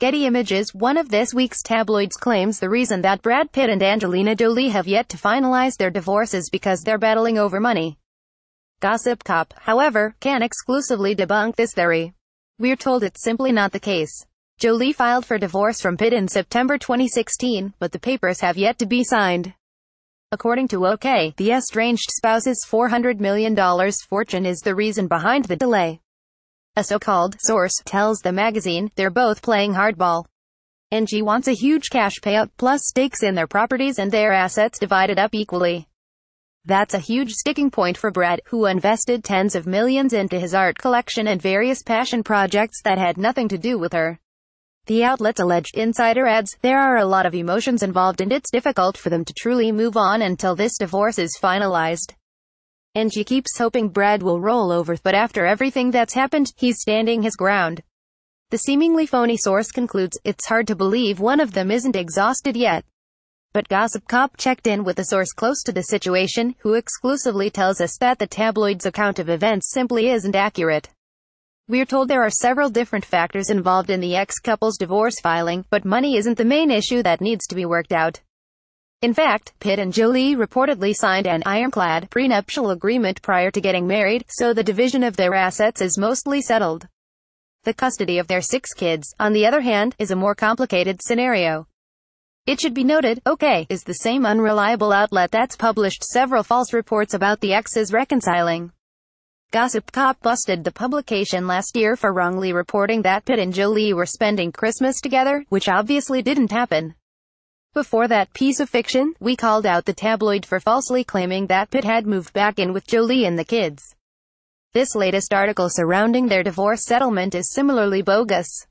Getty Images, one of this week's tabloids claims the reason that Brad Pitt and Angelina Jolie have yet to finalize their divorce is because they're battling over money. Gossip Cop, however, can exclusively debunk this theory. We're told it's simply not the case. Jolie filed for divorce from Pitt in September 2016, but the papers have yet to be signed. According to OK, the estranged spouse's $400 million fortune is the reason behind the delay. A so-called source tells the magazine they're both playing hardball. Angie wants a huge cash payout plus stakes in their properties and their assets divided up equally. That's a huge sticking point for Brad, who invested tens of millions into his art collection and various passion projects that had nothing to do with her. The outlet's alleged insider adds, there are a lot of emotions involved and it's difficult for them to truly move on until this divorce is finalized. Angie keeps hoping Brad will roll over, but after everything that's happened, he's standing his ground. The seemingly phony source concludes, it's hard to believe one of them isn't exhausted yet. But Gossip Cop checked in with a source close to the situation, who exclusively tells us that the tabloid's account of events simply isn't accurate. We're told there are several different factors involved in the ex-couple's divorce filing, but money isn't the main issue that needs to be worked out. In fact, Pitt and Jolie reportedly signed an ironclad prenuptial agreement prior to getting married, so the division of their assets is mostly settled. The custody of their six kids, on the other hand, is a more complicated scenario. It should be noted, OK, is the same unreliable outlet that's published several false reports about the exes reconciling. Gossip Cop busted the publication last year for wrongly reporting that Pitt and Jolie were spending Christmas together, which obviously didn't happen. Before that piece of fiction, we called out the tabloid for falsely claiming that Pitt had moved back in with Jolie and the kids. This latest article surrounding their divorce settlement is similarly bogus.